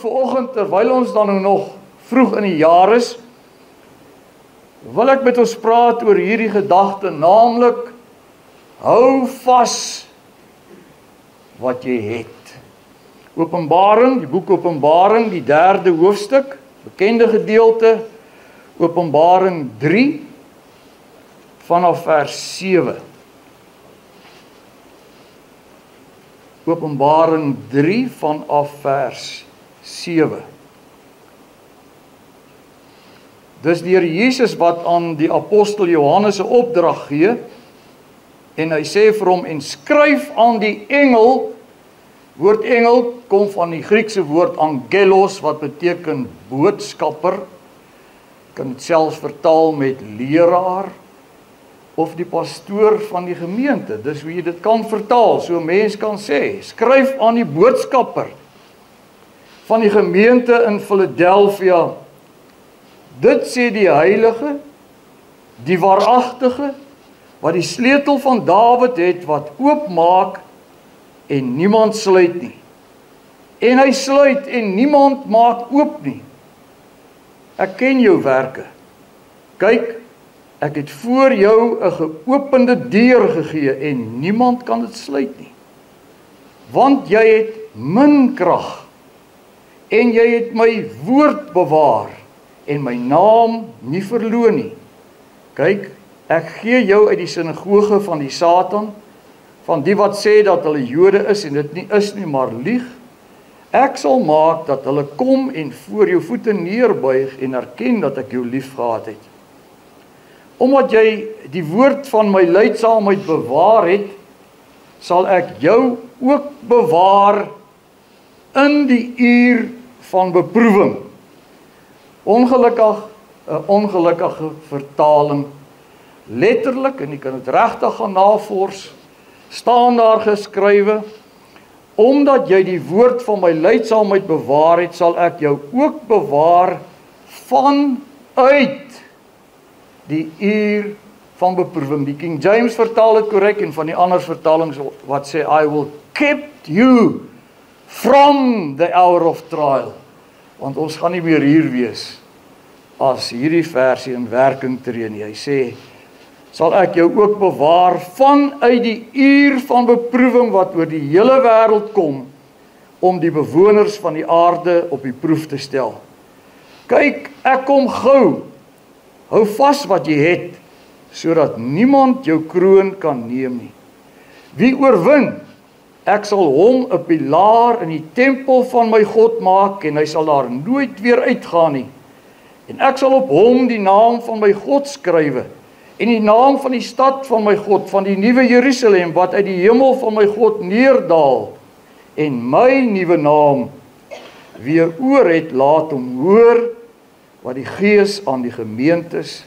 vanoggend terwyl ons dan nou nog vroeg in die jaar is, wil ek met ons praat oor hierdie gedagte, naamlik hou vas wat jy het. Openbaring, die boek Openbaring, die 3de hoofstuk, bekende gedeelte, Openbaring 3 vanaf vers 7. Openbaring 3 vanaf vers 7. Dis deur Jesus wat aan die apostel Johannes 'n opdrag gee en hy sê vir hom en skryf aan die engel woord engel kom van die Griekse woord angelos wat beteken boodskapper kan dit selfs vertaal met leraar of die pastoor van die gemeente. Dis hoe jy dit kan vertaal. So 'n mens kan sê, skryf aan die boodskapper van die gemeente in Philadelphia. Dit sê die heilige, die waaragtige wat die sleutel van Dawid het wat oopmaak en niemand sluit nie. En hy sluit en niemand maak oop nie. Ek ken jou werke. Kyk, Ek het voor jou 'n geopende deur gegee en niemand kan dit sluit nie. Want jy het min krag en jy het my woord bewaar en my naam nie verloon nie. Kyk, ek gee jou uit die sinagoge van die Satan, van die wat sê dat hulle Jode is en dit nie is nie, maar lieg. Ek sal maak dat hulle kom en voor jou voete neerbuig en erken dat ek jou liefgehad het. Omdat jy die woord van my leidsaamheid bewaar het, sal ek jou ook bewaar in die uur van beproewing. Ongelukkig 'n ongelukkige vertaling letterlik en jy kan dit regtig gaan navors staan daar geskrywe omdat jy die woord van my leidsaamheid bewaar het sal ek jou ook bewaar van uit die uur van beproewing. Die King James vertaal dit korrek en van die ander vertalings wat sê I will keep you from the hour of trial. Want ons gaan nie meer hier wees as hierdie versie in werking tree nie. Hy sê sal ek jou ook bewaar van uit die uur van beproewing wat oor die hele wêreld kom om die bewoners van die aarde op die proef te stel. Kyk, ek kom gou. Hou vas wat jy het sodat niemand jou kroon kan neem nie. Wie oorwin, ek sal hom 'n pilaar in die tempel van my God maak en hy sal daar nooit weer uitgaan nie. En ek sal op hom die naam van my God skrywe en die naam van die stad van my God, van die nuwe Jerusalem wat uit die hemel van my God neerdal en my nuwe naam wie oor het laat hom hoor wat die Gees aan die gemeentes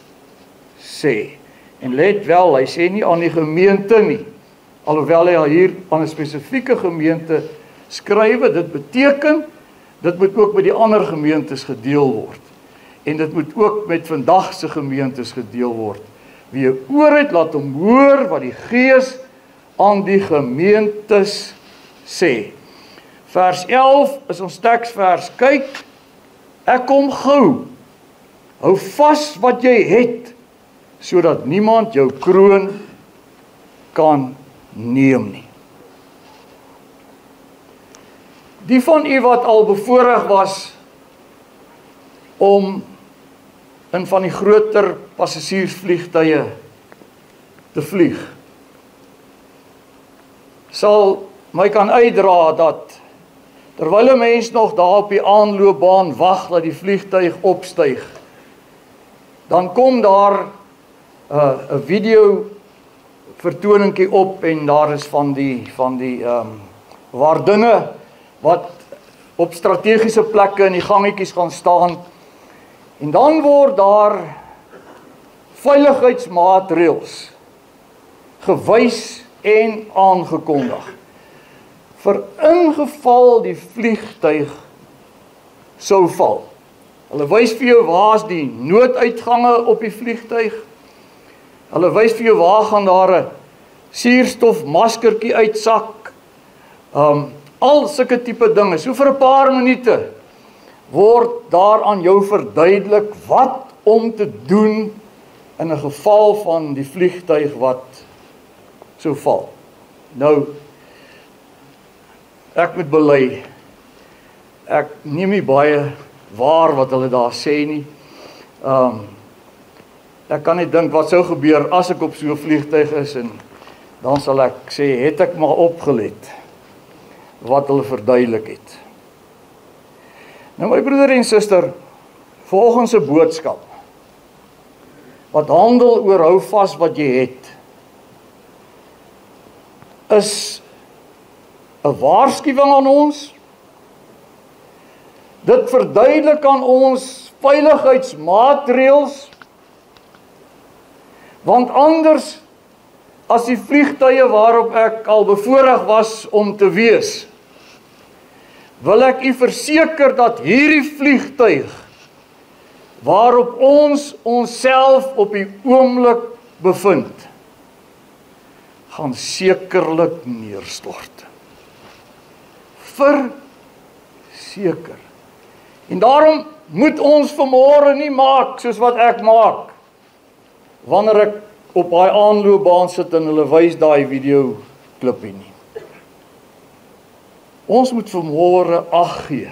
sê. En let wel, hy sê nie aan die gemeente nie. Alhoewel hy hier aan 'n spesifieke gemeente skrywe, dit beteken dit moet ook met die ander gemeentes gedeel word. En dit moet ook met vandag se gemeentes gedeel word. Wie oor het laat hom hoor wat die Gees aan die gemeentes sê. Vers 11 is ons teksvers. Kyk, ek kom gou. Hou vas wat jy het sodat niemand jou kroon kan neem nie. Die van u wat al bevoorreg was om in van die groter passasiersvliegtye te vlieg sal my kan uitdra dat terwyl 'n mens nog daar op die aanloopbaan wag dat die vliegtyg opstyg dan kom daar 'n uh, 'n video vertoningkie op en daar is van die van die ehm um, waar dinge wat op strategiese plekke in die gangetjies gaan staan. En dan word daar veiligheidsmaatreëls gewys en aangekondig. Vir ingeval die vliegtyg sou val. Hulle wys vir jou waar's die nooduitgange op die vliegtyg. Hulle wys vir jou waar gaan daar 'n suurstofmaskertjie uitsak. Um al sulke tipe dinge. So vir 'n paar minute word daar aan jou verduidelik wat om te doen in 'n geval van die vliegtyg wat sou val. Nou ek moet bely ek neem nie baie waar wat hulle daar sê nie. Um ek kan net dink wat sou gebeur as ek op so 'n vliegtyg is en dan sal ek sê het ek maar opgelet wat hulle verduidelik het. Nou my broeder en suster, volgens 'n boodskap wat handel oor hou vas wat jy het is 'n waarskuwing aan ons. Dit verduidelik aan ons veiligheidsmaatreëls want anders as die vliegtye waarop ek al bevoorreg was om te wees wil ek u verseker dat hierdie vliegtyg waarop ons onsself op die oomblik bevind gaan sekerlik neerstort. Verseker. En daarom moet ons vanmôre nie maak soos wat ek maak wanneer ek op daai aanloopbaan sit en hulle wys daai video klippie nie. Ons moet vanmôre ag gee.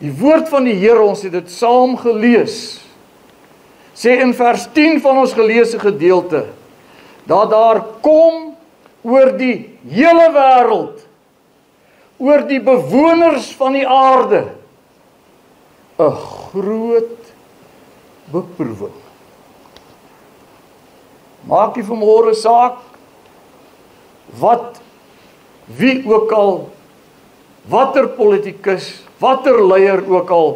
Die woord van die Here, ons het dit saam gelees. Sê in vers 10 van ons geleesde gedeelte dat daar kom oor die hele wêreld oor die bewoners van die aarde 'n groot beproewing. Maak jy vanmôre saak wat wie ook al watter politikus, watter leier ook al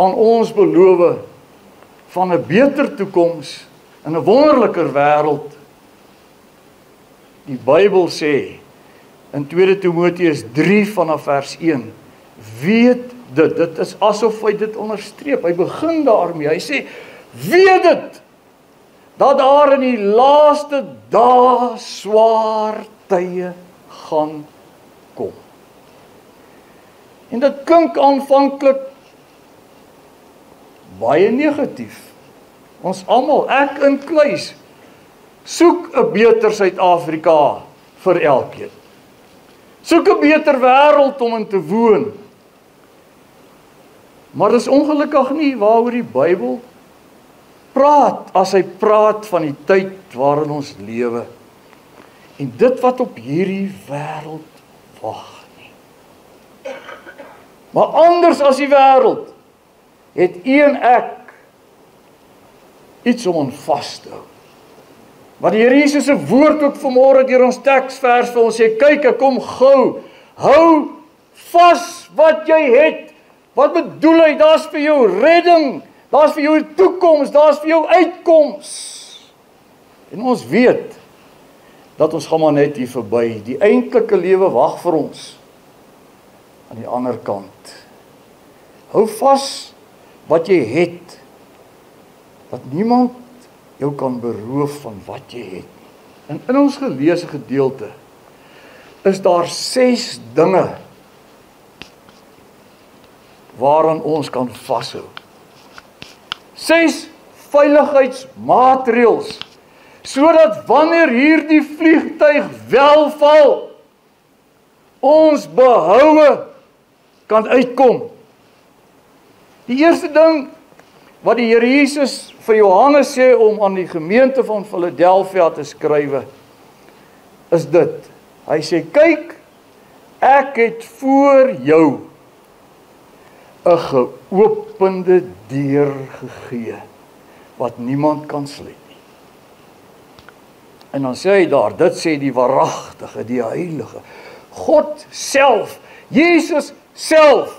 aan ons beloof van 'n beter toekoms in 'n wonderliker wêreld. Die Bybel sê in 2 Timoteus 3 vanaf vers 1 weet dit dit is asof hy dit onderstreep. Hy begin daarmee. Hy sê weet dit dat daar in die laaste dae swaar tye gaan kom. En dit klink aanvanklik baie negatief. Ons almal, ek inkluis, soek 'n beter Suid-Afrika vir elkeen. Soek 'n beter wêreld om in te woon. Maar dis ongelukkig nie waaroor die Bybel praat as hy praat van die tyd waarin ons lewe en dit wat op hierdie wêreld wag nie. Maar anders as die wêreld het een ek iets om aan vas te hou. Wat die Here Jesus se woord ook vanmôre deur ons teksvers vir ons sê, kyk ek kom gou. Hou vas wat jy het. Wat bedoel hy? Daar's vir jou redding. Daar's vir jou 'n toekoms, daar's vir jou uitkoms. En ons weet dat ons gaan maar net hier verby. Die eintlike lewe wag vir ons aan die ander kant. Hou vas wat jy het. Dat niemand jou kan beroof van wat jy het. En in ons geleesde gedeelte is daar 6 dinge waaraan ons kan vashou. 6 veiligheidsmaatreëls sodat wanneer hierdie vliegtyg wel val ons behoue kan uitkom. Die eerste ding wat die Here Jesus vir Johannes sê om aan die gemeente van Philadelphia te skrywe is dit. Hy sê kyk ek het voor jou 'n geopende deur gegee wat niemand kan sluit. En dan sê hy daar, dit sê die waaragtige, die heilige. God self, Jesus self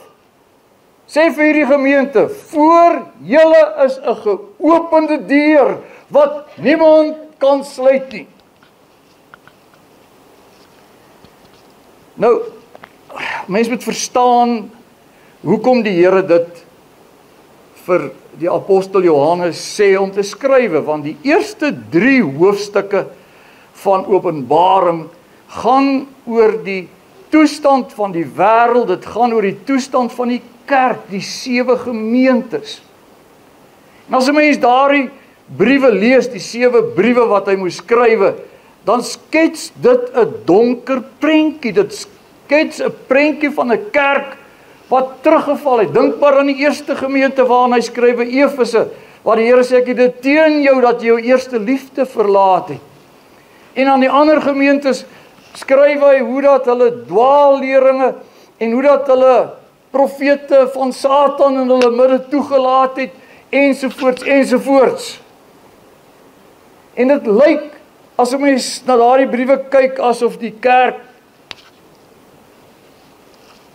sê vir hierdie gemeente, voor julle is 'n geopende deur wat niemand kan sluit nie. Nou mense moet verstaan hoekom die Here dit vir die apostel Johannes sê om te skrywe want die eerste 3 hoofstukke van Openbaring gaan oor die toestand van die wêreld, dit gaan oor die toestand van die kerk, die sewe gemeentes. En as 'n mens daardie briewe lees, die sewe briewe wat hy moes skrywe, dan skets dit 'n donker prentjie. Dit skets 'n prentjie van 'n kerk wat teruggeval het. Dink maar aan die eerste gemeente waarna hy skrywe Efese, waar die Here sê ek het dit teen jou dat jy jou eerste liefde verlaat het. En aan die ander gemeentes skryf hy hoe dat hulle dwaalleringe en hoe dat hulle profete van Satan in hulle midde toegelaat het ensovoorts ensovoorts. En dit lyk as 'n mens na daardie briewe kyk asof die kerk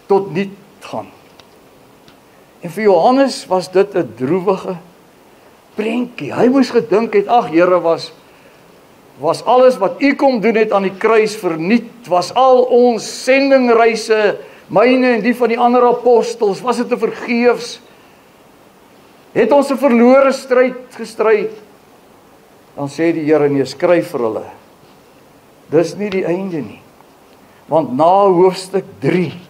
tot niet gaan. En vir Johannes was dit 'n droewige prentjie. Hy moes gedink het, ag Here was was alles wat u kom doen het aan die kruis verniet, was al ons sendingreise, myne en die van die ander apostels, was dit te vergeefs? Het ons 'n verlore stryd gestry? Dan sê die Here nee, skryf vir hulle. Dis nie die einde nie. Want na hoofstuk 3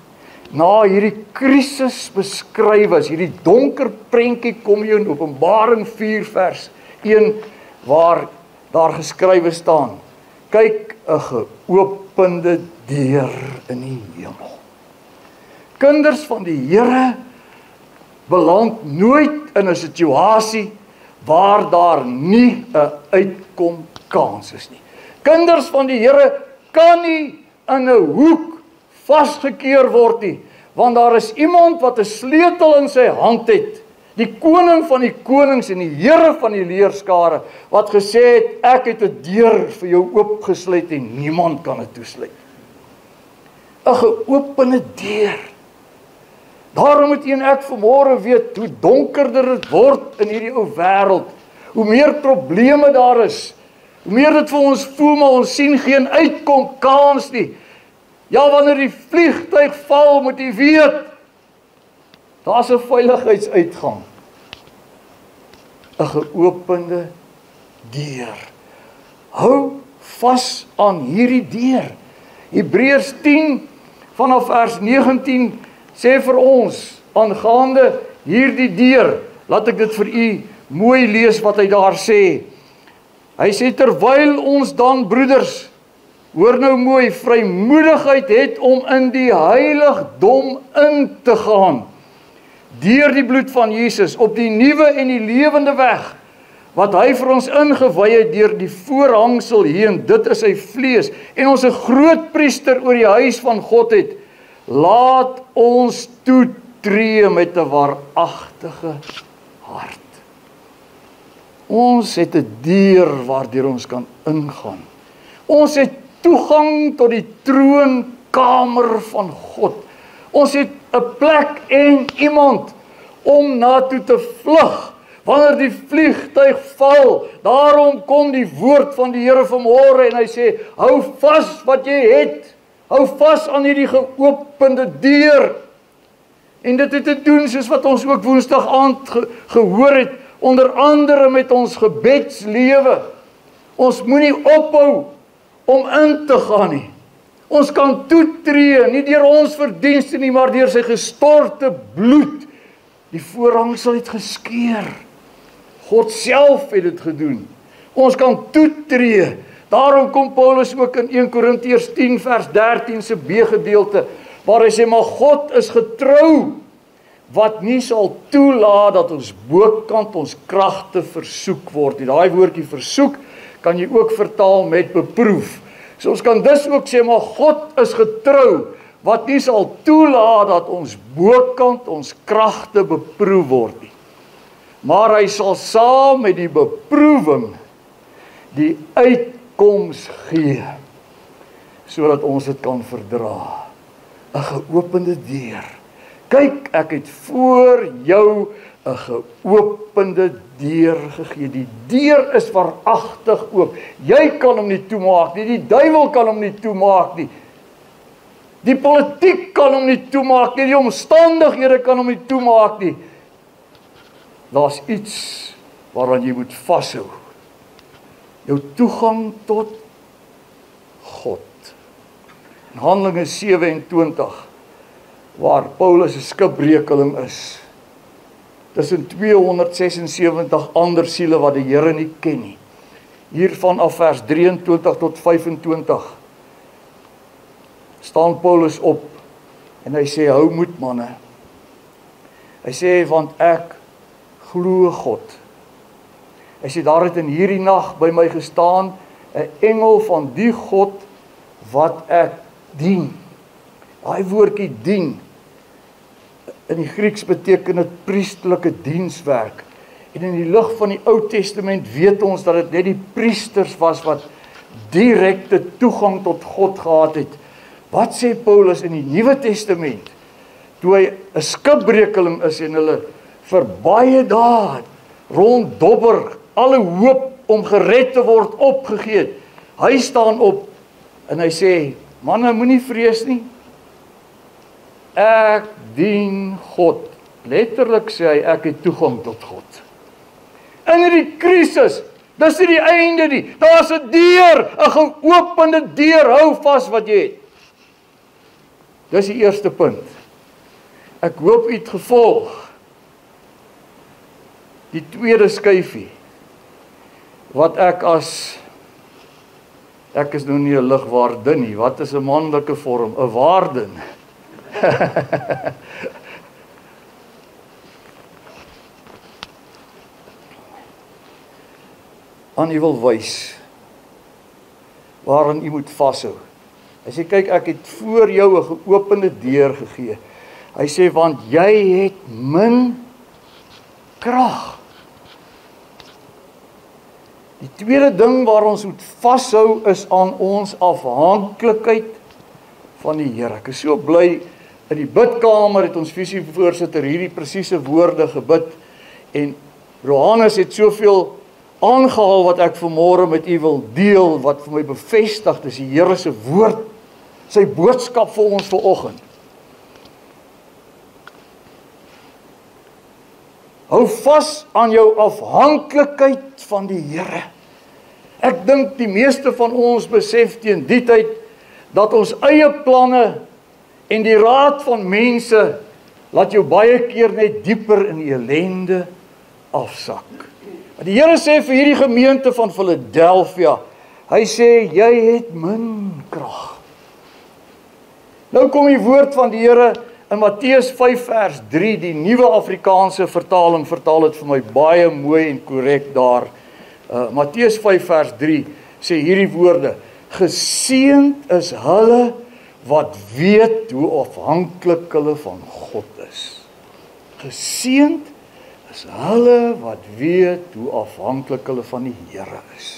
na hierdie krisis beskryf as hierdie donker prentjie kom jy in Openbaring 4 vers 1 waar daar geskrywe staan kyk 'n geopende deur in die hemel. Kinders van die Here beland nooit in 'n situasie waar daar nie 'n uitkom kans is nie. Kinders van die Here kan nie in 'n hoek vasgekeer word nie, want daar is iemand wat 'n sleutel in sy hand het, die koning van die konings en die Here van die leerskare wat gesê het ek het 'n deur vir jou oopgesluit en niemand kan dit toesluit. 'n Geopende deur. Daarom moet een ek vanmôre weet hoe donkerder dit word in hierdie ou wêreld, hoe meer probleme daar is. Hoe meer dit vir ons voel maar ons sien geen uitkom kans nie. Ja, wanneer die vliegtyg val, moet jy weet daar's 'n veiligheidsuitgang. 'n Geopende deur. Hou vas aan hierdie deur. Hebreërs 10 vanaf vers 19 sê vir ons aangaande hierdie deur, laat ek dit vir u mooi lees wat hy daar sê. Hy sê terwyl ons dan broeders Hoor nou mooi, vrymoedigheid het om in die heiligdom in te gaan deur die bloed van Jesus op die nuwe en die lewende weg wat hy vir ons ingewy het deur die voorhangsel heen. Dit is sy vlees en ons 'n groot priester oor die huis van God het. Laat ons toetree met 'n waaragtige hart. Ons het 'n deur waardeur ons kan ingaan. Ons het toegang tot die troonkamer van God. Ons het 'n plek en iemand om na toe te vlug wanneer die vliegtyg val. Daarom kom die woord van die Here vanmôre en hy sê: "Hou vas wat jy het. Hou vas aan hierdie geopende deur." En dit het te doen soos wat ons ook Woensdag aand ge gehoor het, onder andere met ons gebedslewe. Ons moenie ophou om in te gaan nie. Ons kan toetree nie deur ons verdienste nie, maar deur sy gestorte bloed. Die voorhang sal dit geskeur. God self het dit gedoen. Ons kan toetree. Daarom kom Paulus ook in 1 Korintiërs 10 vers 13 se B gedeelte waar hy sê maar God is getrou wat nie sal toelaat dat ons bokant ons kragte versoek word nie. Daai woordjie versoek kan jy ook vertaal met beproef. So ons kan dus ook sê maar God is getrou wat nie sal toelaat dat ons bokant ons kragte beproef word nie. Maar hy sal saam met die beproewing die uitkoms gee sodat ons dit kan verdra. 'n Geopende deur. Kyk, ek het voor jou 'n geopende deur gegee. Die deur is waaragtig oop. Jy kan hom nie toemaak nie. Die duiwel kan hom nie toemaak nie. Die politiek kan hom nie toemaak nie. Die omstandighede kan hom nie toemaak nie. Daar's iets waaraan jy moet vashou. Jou toegang tot God. In Handelinge 27 waar Paulus 'n skipbrekeling is. Tussen 276 ander siele wat die Here nie ken nie. Hier vanaf vers 23 tot 25 staan Paulus op en hy sê hou moed manne. Hy sê want ek glo God. Hy sê daar het in hierdie nag by my gestaan 'n engel van die God wat ek dien. Daai woordjie dien in die Grieks beteken dit priesterlike dienswerk. En in die lig van die Ou Testament weet ons dat dit net die priesters was wat direkte toegang tot God gehad het. Wat sê Paulus in die Nuwe Testament? Toe hy 'n skipbrekeling is en hulle vir baie dae ronddobber, alle hoop om gered te word opgegee. Hy staan op en hy sê: "Manne, moenie vrees nie. Ek dien God." Letterlik sê hy ek het toegang tot God. In hierdie krisis, dis nie die einde nie. Daar's 'n deur, 'n geopende deur. Hou vas wat jy het. Dis die eerste punt. Ek hoop u het gevolg. Die tweede skyfie wat ek as ek is nou nie 'n ligwaardin nie. Wat is 'n manlike vorm? 'n Waardin. aan u wil wys waarin u moet vashou. Hy sê kyk ek het voor jou 'n geopende deur gegee. Hy sê want jy het min krag. Die tweede ding waar ons moet vashou is aan ons afhanklikheid van die Here. Ek is so bly in die bidkamer het ons visievoorsitter hierdie presiese woorde gebid en Johannes het soveel aangehaal wat ek vanmôre met u wil deel wat vir my bevestig dis die Here se woord sy boodskap vir ons vanoggend. Hou vas aan jou afhanklikheid van die Here. Ek dink die meeste van ons besef teen die tyd dat ons eie planne en die raad van mense laat jou baie keer net dieper in die ellende afsak. Die Here sê vir hierdie gemeente van Philadelphia, hy sê jy het min krag. Nou kom die woord van die Here in Matteus 5 vers 3, die nuwe Afrikaanse vertaling vertaal dit vir my baie mooi en korrek daar. Uh Matteus 5 vers 3 sê hierdie woorde: Geseend is hulle wat weet hoe afhanklik hulle van God is. Geseend is hulle wat weet hoe afhanklik hulle van die Here is.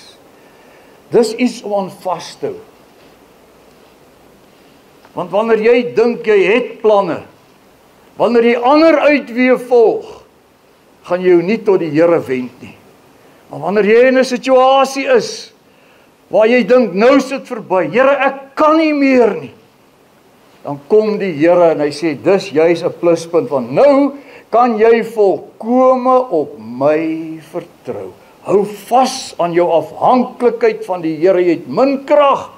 Dis iets om aan vas te hou. Want wanneer jy dink jy het planne, wanneer jy ander uitweë volg, gaan jy jou nie tot die Here wend nie. Maar wanneer jy in 'n situasie is waar jy dink nou sit verby, Here, ek kan nie meer nie. Dan kom die Here en hy sê dis juis 'n pluspunt want nou kan jy volkome op my vertrou. Hou vas aan jou afhanklikheid van die Here. Jy het min krag.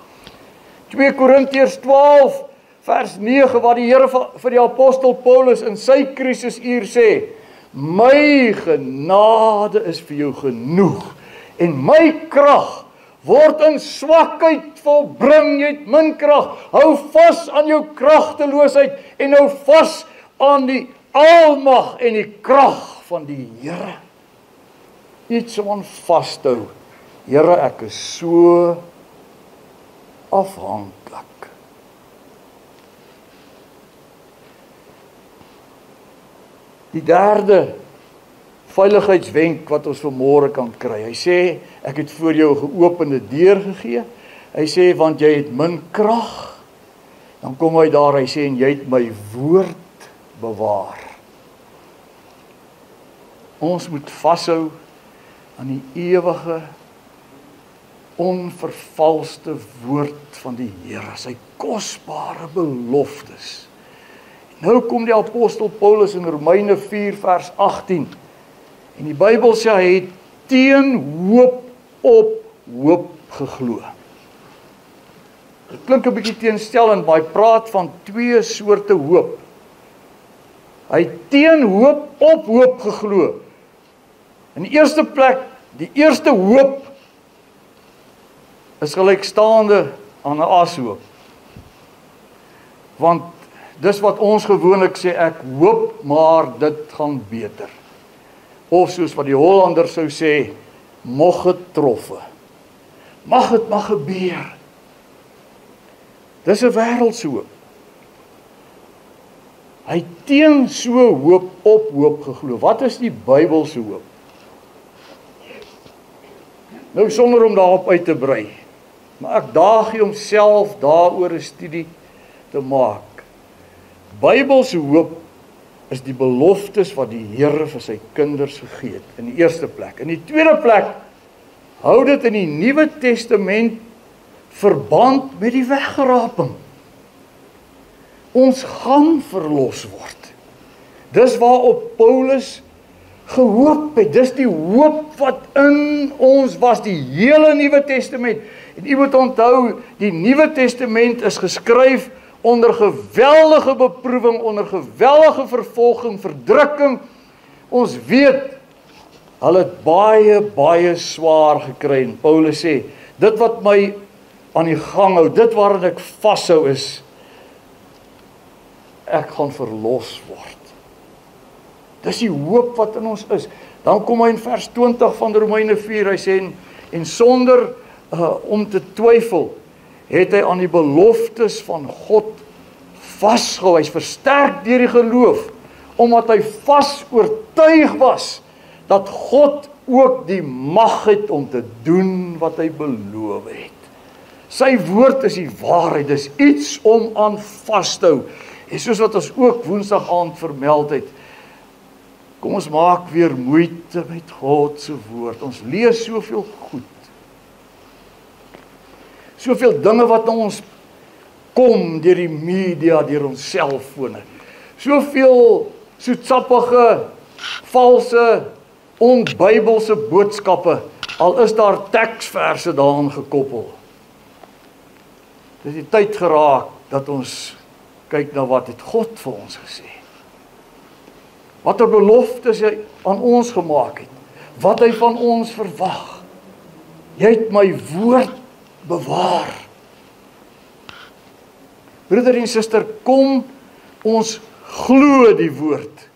2 Korintiërs 12 vers 9 waar die Here vir die apostel Paulus in sy krisisuur sê: "My genade is vir jou genoeg en my krag word in swakheid volbring. Jy het min krag. Hou vas aan jou kragteloosheid en hou vas aan die almag en die krag van die Here." Iets om vas te hou. Here, ek is so afhanklik. Die derde veiligheidswenk wat ons vanmôre kan kry. Hy sê ek het voor jou 'n geopende deur gegee. Hy sê want jy het min krag. Dan kom hy daar, hy sê en jy het my woord bewaar. Ons moet vashou aan die ewige onvervalste woord van die Here, sy kosbare beloftes. Nou kom die apostel Paulus in Romeine 4 vers 18. En die Bybel sê hy het teen hoop op hoop geglo. Dit klink 'n bietjie teenstellend, maar hy praat van twee soorte hoop. Hy teen hoop op hoop geglo. In die eerste plek, die eerste hoop is gelykstaande aan 'n ashoop. Want dis wat ons gewoonlik sê ek hoop maar dit gaan beter. Of soos wat die Hollander sou sê, mog dit troffe. Mag dit mag gebeur. Dis 'n wêreldse hoop. Hy teen so hoop op hoop geglo. Wat is die Bybelse hoop? Nou sonder om daarop uit te brei. Maar ek daag jy homself daaroor 'n studie te maak. Bybelse hoop is die beloftes wat die Here vir sy kinders gegee het in die eerste plek. In die tweede plek hou dit in die Nuwe Testament verband met die weggeraping. Ons gaan verlos word. Dis waarop Paulus gehoop het. Dis die hoop wat in ons was die hele Nuwe Testament. En u moet onthou, die Nuwe Testament is geskryf onder geweldige beproewing, onder geweldige vervolging, verdrukking. Ons weet hulle het baie baie swaar gekry en Paulus sê, dit wat my aan die gang hou, dit waarin ek vashou is ek gaan verlos word. Dis die hoop wat in ons is. Dan kom hy in vers 20 van Romeine 4, hy sê en, en sonder uh, om te twyfel het hy aan die beloftes van God vasgehou. Hy's versterk deur die geloof omdat hy vas oortuig was dat God ook die mag het om te doen wat hy beloof het. Sy woord is die waarheid. Dis iets om aan vas te hou. En soos wat ons ook Woensdag aand vermeld het, kom ons maak weer moeite met God se woord. Ons lees soveel goed Soveel dinge wat na ons kom deur die media, deur ons selfone. Soveel soetsappige, valse, onbybelse boodskappe al is daar teksverse daaraan gekoppel. Dis die tyd geraak dat ons kyk na wat het God vir ons gesê. Watter beloftes hy aan ons gemaak het. Wat hy van ons verwag. Jy het my woord bewaar. Broeder en suster, kom ons glo die woord.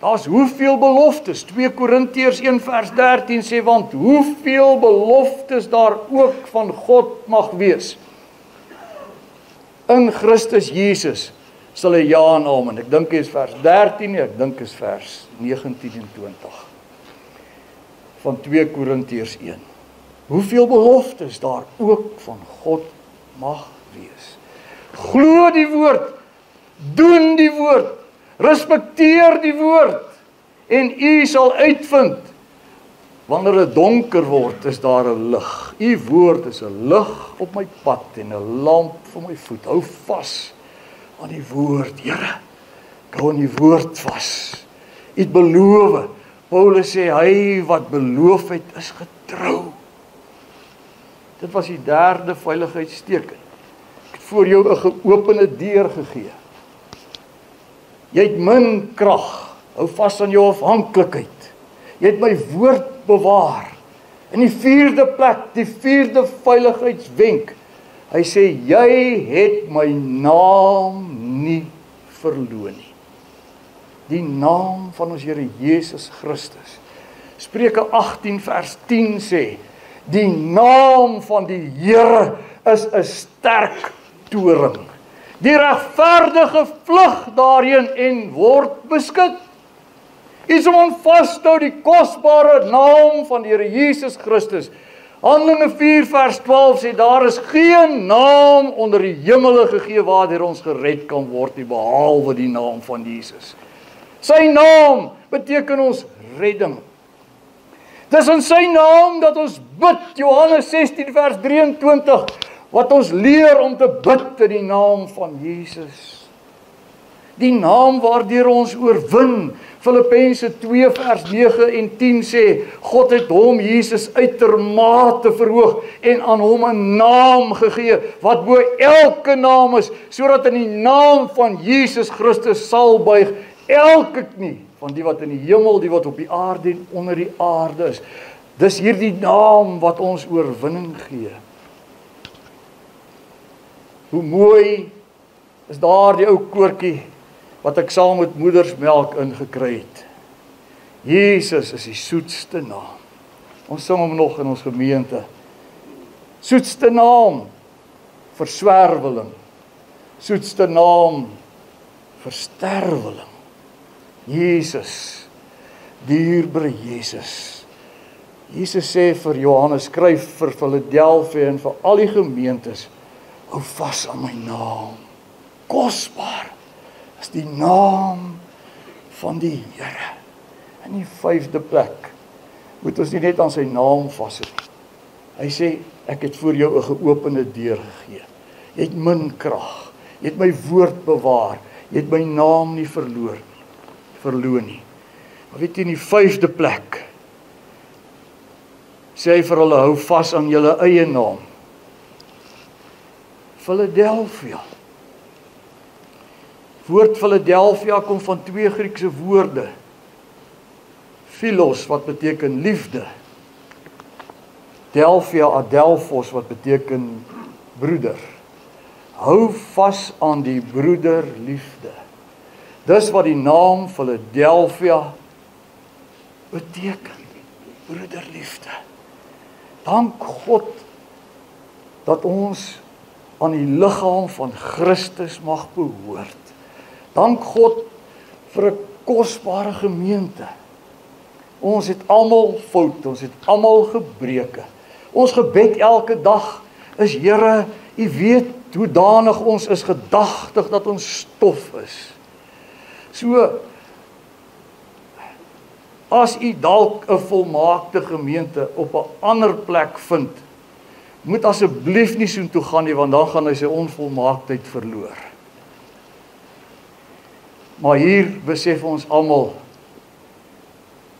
Daar's hoeveel beloftes. 2 Korintiërs 1 vers 13 sê want hoeveel beloftes daar ook van God mag wees. In Christus Jesus sal hy ja en amen. Ek dink dit is vers 13, ek dink dit is vers 19 en 20 van 2 Korintiërs 1 hoeveel beloftes daar ook van God mag wees. Glo die woord, doen die woord, respekteer die woord en u sal uitvind wanneer dit donker word, is daar 'n lig. U woord is 'n lig op my pad en 'n lamp vir my voet. Hou vas aan die woord, Here. Hou aan die woord vas. U het beloof. Paulus sê hy wat beloof het, is getrou. Dit was die derde veiligheidsteken. Ek het voor jou 'n geopende deur gegee. Jy het min krag. Hou vas aan jou afhanklikheid. Jy het my woord bewaar. In die vierde plek, die vierde veiligheidswenk. Hy sê jy het my naam nie verloon nie. Die naam van ons Here Jesus Christus. Spreuke 18 vers 10 sê Die naam van die Here is 'n sterk toring. Die regverdige vlug daarin en word beskik. Is om aan vashou die kosbare naam van die Here Jesus Christus. Handelinge 4 vers 12 sê daar is geen naam onder die hemele gegee waardeur ons gered kan word nie behalwe die naam van Jesus. Sy naam beteken ons redding. Dis in sy naam dat ons bid. Johannes 16 vers 23 wat ons leer om te bid in die naam van Jesus. Die naam waardeur ons oorwin, Filippense 2 vers 9 en 10 sê God het hom Jesus uitermate verhoog en aan hom 'n naam gegee wat bo elke naam is sodat in die naam van Jesus Christus sal buig elke knie van die wat in die hemel, die wat op die aarde en onder die aarde is. Dis hierdie naam wat ons oorwinning gee. Hoe mooi is daardie ou koortjie wat ek saam met moedersmelk ingekry het. Jesus is die soetste naam. Ons sing hom nog in ons gemeente. Soetste naam vir swerweling. Soetste naam vir sterweling. Jesus. Dierbare Jesus. Jesus sê vir Johannes skryf vir Filadelfia en vir al die gemeentes hou vas aan my naam. Kosbaar is die naam van die Here. In die vyfde plek moet ons nie net aan sy naam vashou nie. Hy sê ek het vir jou 'n geopende deur gegee. Jy het min krag. Jy het my woord bewaar. Jy het my naam nie verloor verloon nie. Maar weet jy in die vyfde plek sê hy vir hulle hou vas aan julle eie naam. Philadelphia. Woord Philadelphia kom van twee Griekse woorde. Philos wat beteken liefde. Delphia Adelphos wat beteken broeder. Hou vas aan die broederliefde. Dis wat die naam Philadelphia beteken. Broederliefde. Dank God dat ons aan die liggaam van Christus mag behoort. Dank God vir 'n kosbare gemeente. Ons het almal foute, ons het almal gebreke. Ons gebed elke dag is Here, U weet hoe danig ons is gedagtig dat ons stof is. So as u dalk 'n volmaakte gemeente op 'n ander plek vind, moet asseblief nie so toe gaan nie want dan gaan hy sy onvolmaaktheid verloor. Maar hier besef ons almal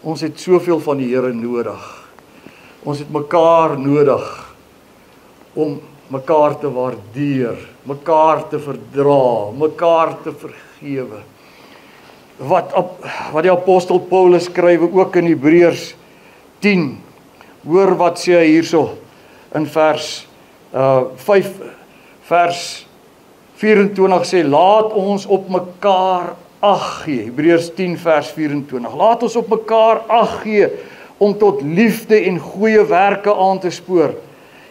ons het soveel van die Here nodig. Ons het mekaar nodig om mekaar te waardeer, mekaar te verdra, mekaar te vergewe wat op, wat die apostel Paulus skryf ook in Hebreërs 10. Hoor wat sê hy hierso in vers uh 5 vers 24 sê laat ons op mekaar ag gee. Hebreërs 10 vers 24. Laat ons op mekaar ag gee om tot liefde en goeie werke aan te spoor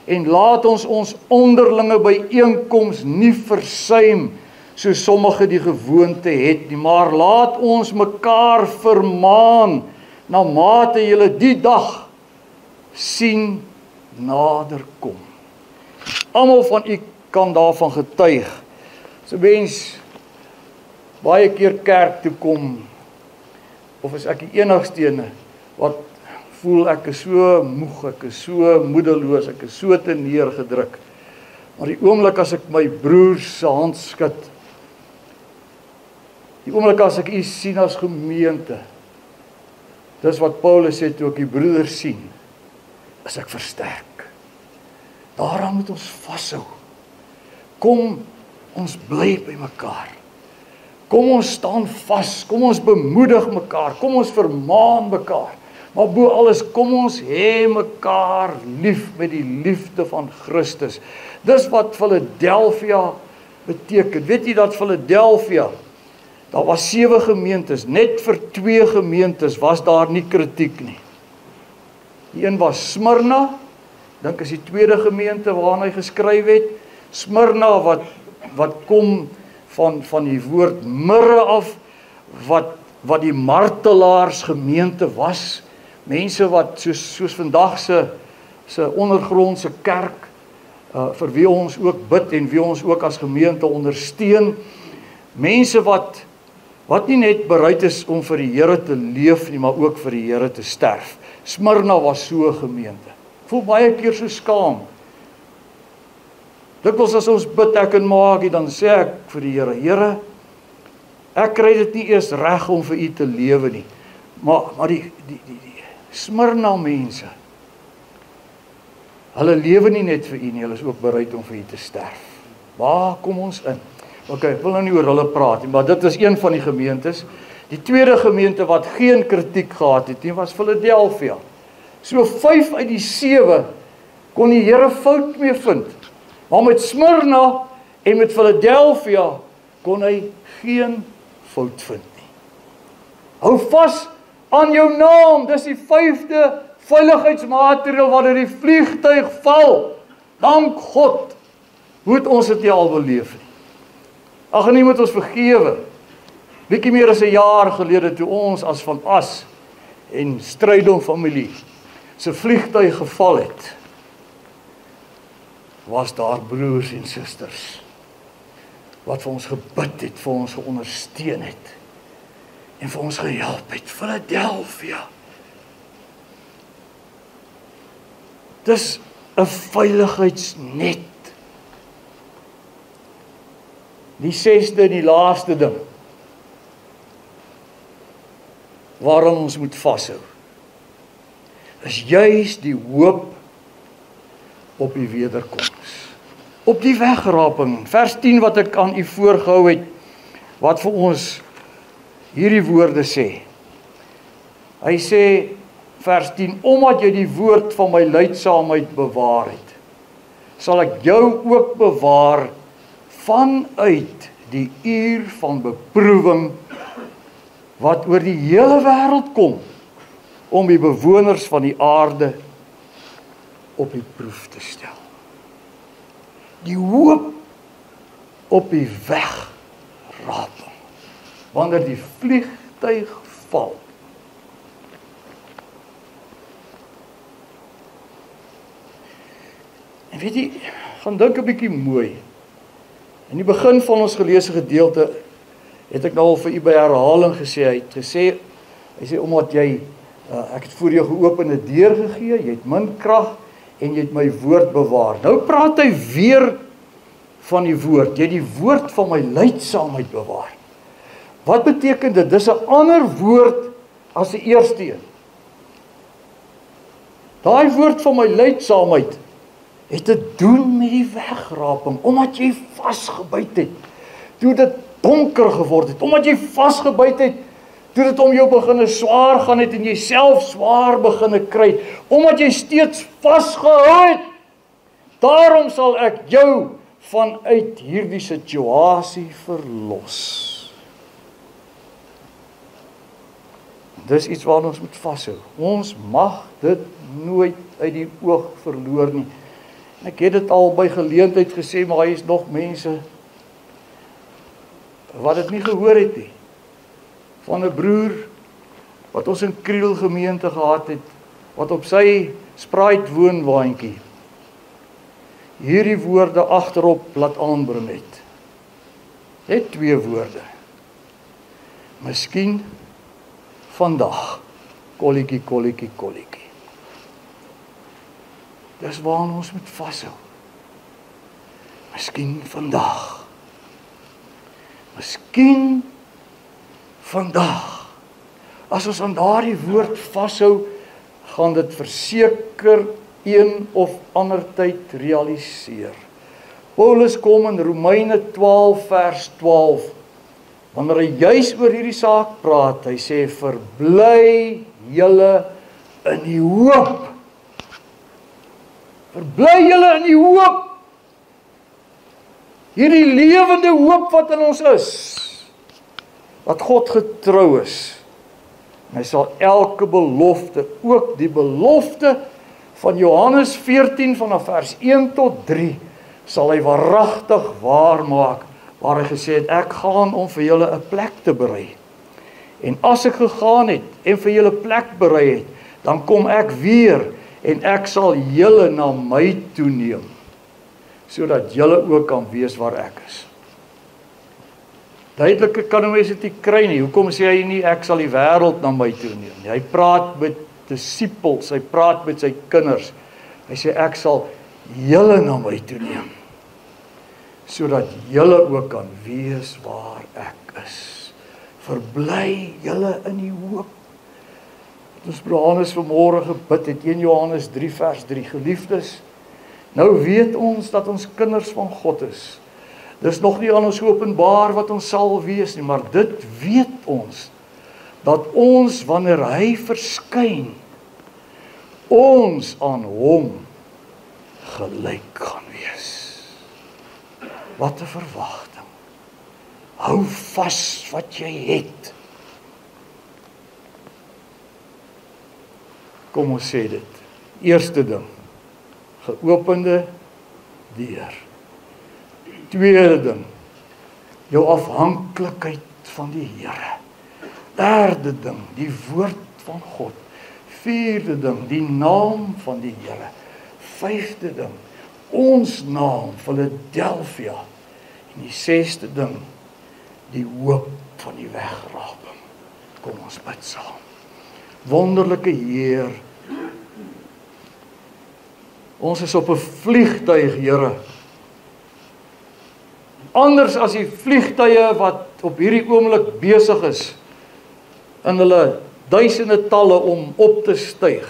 en laat ons ons onderlinge byeenkomste nie versuim nie so sommige die gewoonte het nie, maar laat ons mekaar vermaan na mate jy die dag sien nader kom. Almal van u kan daarvan getuig. So mens baie keer kerk toe kom of is ek die enigste een wat voel ek is so moeg, ek is so moedeloos, ek is so te neergedruk. Maar die oomblik as ek my broer se hand skud Die oomblik as ek u sien as gemeente. Dis wat Paulus sê toe ek die broeders sien, is ek versterk. Daaraan moet ons vashou. Kom ons bly by mekaar. Kom ons staan vas, kom ons bemoedig mekaar, kom ons vermaan mekaar. Maar bo alles kom ons hê mekaar lief met die liefde van Christus. Dis wat Philadelphia beteken. Weet jy dat Philadelphia Daar was sewe gemeentes, net vir twee gemeentes was daar nie kritiek nie. Die een was Smyrna, dink is die tweede gemeente waarna hy geskryf het. Smyrna wat wat kom van van die woord mirre af wat wat die martelaars gemeente was. Mense wat soos soos vandag se se ondergrondse kerk uh vir wie ons ook bid en wie ons ook as gemeente ondersteun. Mense wat wat nie net bereid is om vir die Here te leef nie, maar ook vir die Here te sterf. Smyrna was so 'n gemeente. Voel baie keer so skaam. Dikwels as ons bid ek en maak, dan sê ek vir die Here, Here, Ek kry dit nie eers reg om vir u te lewe nie. Maar maar die die die, die Smyrna mense. Hulle lewe nie net vir u nie, hulle is ook bereid om vir u te sterf. Waar kom ons in? OK, ek wil nou nie oor hulle praat nie, maar dit is een van die gemeentes. Die tweede gemeente wat geen kritiek gehad het nie, was Philadelphia. So 5 uit die 7 kon die Here fout mee vind. Maar met Smyrna en met Philadelphia kon hy geen fout vind nie. Hou vas aan jou naam. Dis die 5de veiligheidsmaatreël wanneer die vliegtyg val. Dank God. Hoe het ons dit al beleef nie? Ag en nie moet ons vergewe. Bietjie meer as 'n jaar gelede toe ons as van as en strydom familie se vliegtyg geval het was daar broers en susters wat vir ons gebid het, vir ons ondersteun het en vir ons gehelp het. Philadelphia. Dis 'n veiligheidsnet. Die sesde en die laaste ding waaraan ons moet vashou is juis die hoop op die wederkoms. Op die wegraping, vers 10 wat ek aan u voorgehou het wat vir ons hierdie woorde sê. Hy sê vers 10 omdat jy die woord van my lydsaamheid bewaar het, sal ek jou ook bewaar vanuit die uur van beproewing wat oor die hele wêreld kom om die bewoners van die aarde op die proef te stel. Die hoop op die weg raap. Wanneer die vliegtyg val. En weet jy, gaan dink 'n bietjie mooi. In die begin van ons geleesde gedeelte het ek nou al vir u by herhaling gesê, hy het gesê hy sê omdat jy uh, ek het voor jou geopende deur gegee, jy het min krag en jy het my woord bewaar. Nou praat hy weer van die woord. Jy het die woord van my lydsaamheid bewaar. Wat beteken dit? Dis 'n ander woord as die eerste een. Daai woord van my lydsaamheid het te doen met die wegraping omdat jy vasgebyt het. Toe dit donker geword het, omdat jy vasgebyt het toe dit om jou begine swaar gaan het en jy self swaar begine kry omdat jy steeds vasgehou het. Daarom sal ek jou vanuit hierdie situasie verlos. Dis iets waarna ons moet vashou. Ons mag dit nooit uit die oog verloor nie ek het dit al by geleentheid gesê maar hy is nog mense wat dit nie gehoor het nie van 'n broer wat ons in Kriel gemeente gehad het wat op sy Sprite woonwaandjie hierdie woorde agterop laat aanbring het. Net twee woorde. Miskien vandag kolletjie kolletjie kolletjie. Dis waar ons moet vashou. Miskien vandag. Miskien vandag. As ons aan daardie woord vashou, gaan dit verseker een of ander tyd realiseer. Paulus kom in Romeine 12 vers 12 wanneer hy juis oor hierdie saak praat, hy sê verbly julle in die hoop. Verbly julle in die hoop. Hierdie lewende hoop wat in ons is dat God getrou is. En hy sal elke belofte, ook die belofte van Johannes 14 vanaf vers 1 tot 3, sal hy waaragtig waar maak waar hy gesê het ek gaan om vir julle 'n plek te berei. En as ek gegaan het en vir julle plek berei het, dan kom ek weer en ek sal julle na my toe neem sodat julle ook kan weet waar ek is. Duidelike kan nou mense dit kry nie. Hoekom sê hy nie ek sal die wêreld na my toe neem nie? Hy praat met disippels, hy praat met sy kinders. Hy sê ek sal julle na my toe neem sodat julle ook kan weet waar ek is. verbly julle in die hoop. Ons Johannes vanmôre gebid het 1 Johannes 3 vers 3 geliefdes. Nou weet ons dat ons kinders van God is. Dis nog nie aan ons openbaar wat ons sal wees nie, maar dit weet ons dat ons wanneer hy verskyn ons aan hom gelyk gaan wees. Wat 'n verwagting. Hou vas wat jy het. Kom ons sê dit. Eerste ding. Geopende deur. Tweede ding. Jou afhanklikheid van die Here. Derde ding, die woord van God. Vierde ding, die naam van die Here. Vyfde ding, ons naam, Philadelphia. En die sesde ding, die hoop van die wegraping. Kom ons bid saam. Wonderlike Heer. Ons is op 'n vliegtuig, Here. Anders as die vliegtye wat op hierdie oomblik besig is in hulle duisende talle om op te styg.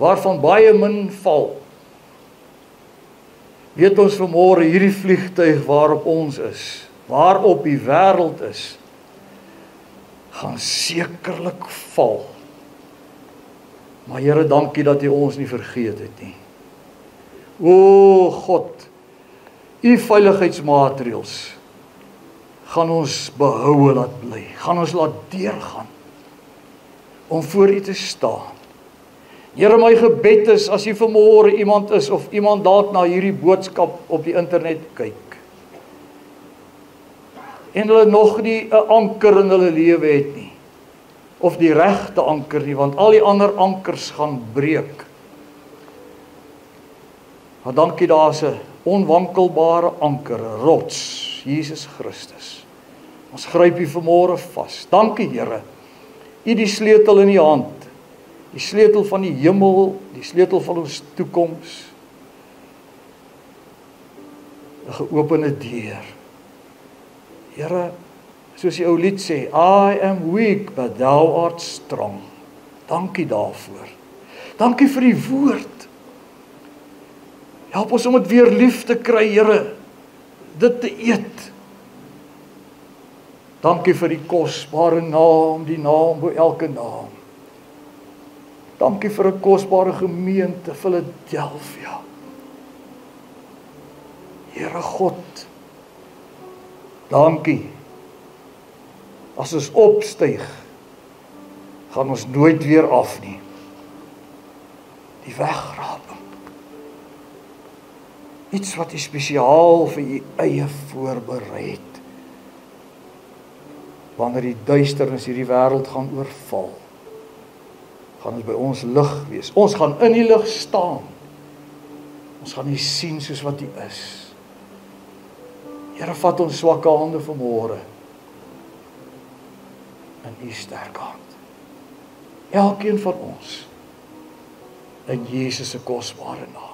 Waarvan baie min val. Weet ons vanmôre hierdie vliegtyg waarop ons is, waarop die wêreld is, gaan sekerlik val. Maar Here, dankie dat U ons nie vergeet het nie. O God, U veiligheidsmaatreëls gaan ons behoue laat bly. Gaan ons laat deurgaan om voor U te staan. Here, my gebed is as U vanmôre iemand is of iemand dalk na hierdie boodskap op die internet kyk en hulle nog nie 'n anker in hulle lewe het nie of die regte anker nie want al die ander ankers gaan breek. Maar dankie daar's 'n onwankelbare anker, rots, Jesus Christus. Ons gryp U vanmôre vas. Dankie Here. U die sleutel in U hand. Die sleutel van die hemel, die sleutel van ons toekoms. 'n Geopende deur. Here, soos die ou lied sê, I am weak but thou art strong. Dankie daarvoor. Dankie vir die woord. Help ons om dit weer lief te kry, Here. Dit te eet. Dankie vir die kosbare naam, die naam bo elke naam. Dankie vir 'n kosbare gemeente, Philadelphia. Here God. Dankie. As ons opstyg, gaan ons nooit weer af nie. Die wegraping. Iets wat jy spesiaal vir u eie voorberei het. Wanneer die duisternis hierdie wêreld gaan oorval, gaan ons by ons lig wees. Ons gaan in die lig staan. Ons gaan nie sien soos wat U is. Here vat ons swakke hande vanmôre in U sterk hand. Elkeen van ons in Jesus se kosbare naam.